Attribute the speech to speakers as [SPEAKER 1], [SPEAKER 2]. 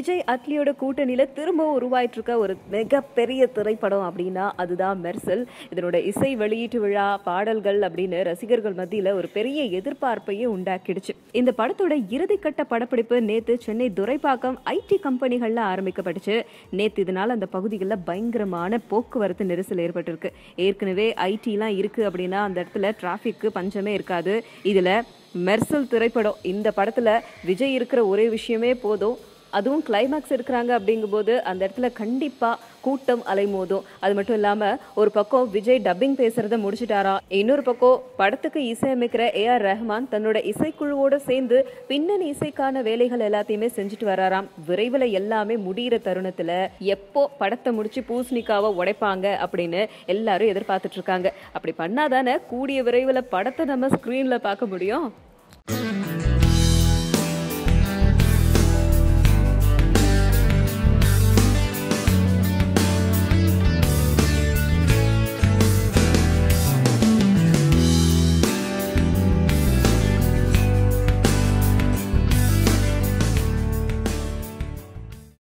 [SPEAKER 1] விஜய் அட்லியோட கூட்டணியில் திரும்பவும் உருவாயிட்டு இருக்க ஒரு மிகப்பெரிய திரைப்படம் அப்படின்னா அதுதான் மெர்சல். இதனோட இசை வெளியீட்டு விழா பாடல்கள் அப்படின்னு ரசிகர்கள் மத்தியில் ஒரு பெரிய எதிர்பார்ப்பையே உண்டாக்கிடுச்சு. இந்த படத்தோட இறுதிக்கட்ட படப்பிடிப்பு நேற்று சென்னை துரைப்பாக்கம் ஐடி கம்பெனிகளில் ஆரம்பிக்கப்பட்டுச்சு. நேற்று இதனால் அந்த பகுதிகளில் பயங்கரமான போக்குவரத்து நெரிசல் ஏற்பட்டிருக்கு. ஏற்கனவே ஐடிலாம் இருக்குது அப்படின்னா அந்த இடத்துல டிராஃபிக்கு பஞ்சமே இருக்காது. இதில் மெர்சல் திரைப்படம் இந்த படத்தில் விஜய் இருக்கிற ஒரே விஷயமே போதும். அதுவும் கிளைமேக்ஸ் இருக்கிறாங்க அப்படிங்கும்போது அந்த இடத்துல கண்டிப்பாக கூட்டம் அலைமோதும். அது மட்டும் இல்லாமல் ஒரு பக்கம் விஜய் டப்பிங் பேசுகிறத முடிச்சிட்டாரா? இன்னொரு பக்கம் படத்துக்கு இசையமைக்கிற ஏ ஆர் ரஹ்மான் தன்னோட இசைக்குழுவோடு சேர்ந்து பின்னணி இசைக்கான வேலைகள் எல்லாத்தையுமே செஞ்சுட்டு வராராம். விரைவில் எல்லாமே முடியிற தருணத்தில் எப்போ படத்தை முடிச்சு பூசணிக்காவை உடைப்பாங்க அப்படின்னு எல்லாரும் எதிர்பார்த்துட்டு இருக்காங்க அப்படி பண்ணாதானே கூடிய விரைவில் படத்தை நம்ம ஸ்க்ரீனில் பார்க்க முடியும்?